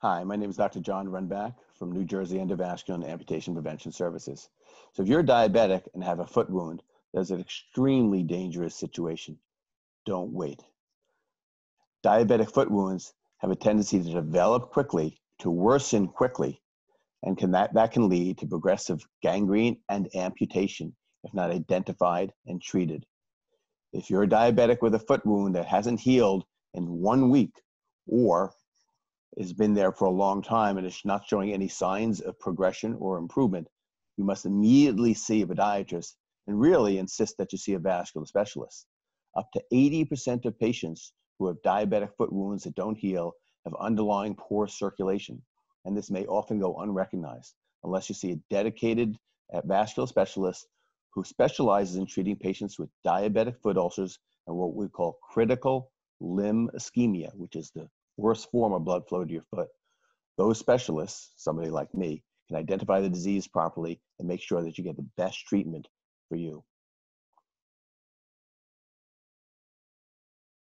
Hi, my name is Dr. John Rundback from New Jersey Endovascular and Amputation Prevention Services. So if you're diabetic and have a foot wound, that's an extremely dangerous situation. Don't wait. Diabetic foot wounds have a tendency to develop quickly, to worsen quickly, and can that, that can lead to progressive gangrene and amputation if not identified and treated. If you're a diabetic with a foot wound that hasn't healed in one week or has been there for a long time and is not showing any signs of progression or improvement, you must immediately see a podiatrist and really insist that you see a vascular specialist. Up to 80% of patients who have diabetic foot wounds that don't heal have underlying poor circulation, and this may often go unrecognized unless you see a dedicated uh, vascular specialist who specializes in treating patients with diabetic foot ulcers and what we call critical limb ischemia, which is the worst form of blood flow to your foot. Those specialists, somebody like me, can identify the disease properly and make sure that you get the best treatment for you.